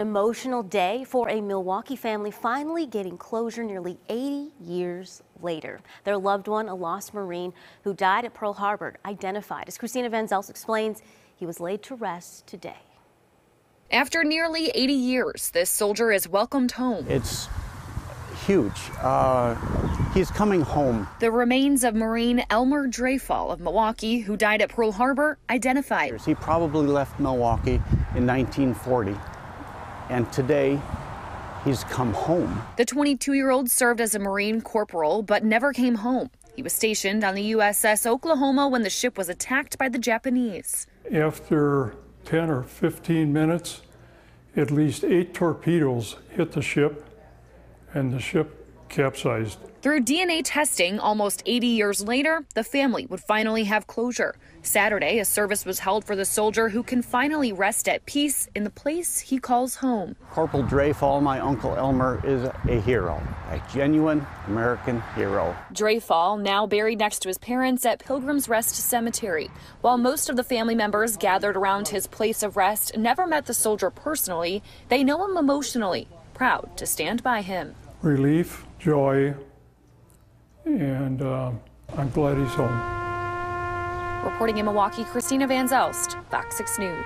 Emotional day for a Milwaukee family finally getting closure nearly 80 years later. Their loved one, a lost Marine who died at Pearl Harbor, identified. As Christina Van Zelst explains, he was laid to rest today. After nearly 80 years, this soldier is welcomed home. It's huge. Uh, he's coming home. The remains of Marine Elmer Drefahl of Milwaukee, who died at Pearl Harbor, identified. He probably left Milwaukee in 1940 and today he's come home. The 22 year old served as a Marine corporal but never came home. He was stationed on the USS Oklahoma when the ship was attacked by the Japanese. After 10 or 15 minutes, at least eight torpedoes hit the ship, and the ship capsized. Through DNA testing, almost 80 years later, the family would finally have closure. Saturday, a service was held for the soldier who can finally rest at peace in the place he calls home. Corporal Drefahl, my Uncle Elmer, is a hero, a genuine American hero. Drefahl, now buried next to his parents at Pilgrim's Rest Cemetery. While most of the family members gathered around his place of rest never met the soldier personally, they know him emotionally, proud to stand by him. Relief, joy, and uh, I'm glad he's home. Reporting in Milwaukee, Christina Van Zelst, Fox 6 News.